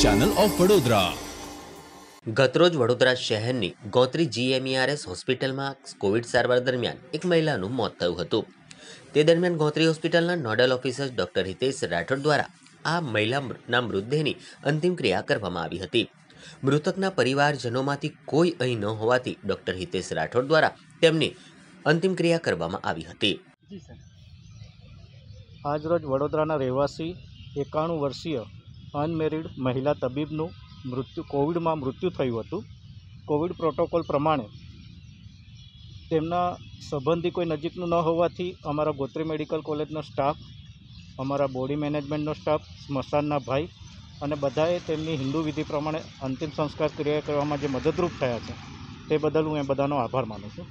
Channel of Vadodara ગતરોજ વડોદરા શહેરની Gotri GMERS હોસ્પિટલમાં કોવિડ સારવાર દરમિયાન એક મહિલાનું મોત થયું હતું. તે દરમિયાન ગોત્રી હોસ્પિટલના nodal officer doctor Hitesh Rathod દ્વારા આ મહિલાના મૃતદેહની અંતિમ ક્રિયા કરવામાં આવી હતી. મૃતકના પરિવારજનોમાંથી કોઈ અહીં ન હોવાથી ડોક્ટર હિતેશ રાઠોડ દ્વારા તેમની અંતિમ ક્રિયા કરવામાં આવી હતી. આજરોજ વડોદરાના રહેવાસી એકાણું વર્ષીય અનમેરિડ મહિલા તબીબનું મૃત્યુ, કોવિડમાં મૃત્યુ થયું હતું. કોવિડ પ્રોટોકોલ પ્રમાણે તેમના સંબંધી કોઈ નજીકનું ન હોવાથી અમારા ગોત્રી મેડિકલ કોલેજનો સ્ટાફ, અમારા બોડી મેનેજમેન્ટનો સ્ટાફ, સ્મશાનના ભાઈ અને બધાએ તેમની હિન્દુ વિધિ પ્રમાણે અંતિમ સંસ્કાર ક્રિયા કરવામાં જે મદદરૂપ થયા છે, તે બદલ હું એ બધાનો આભાર માનું છું.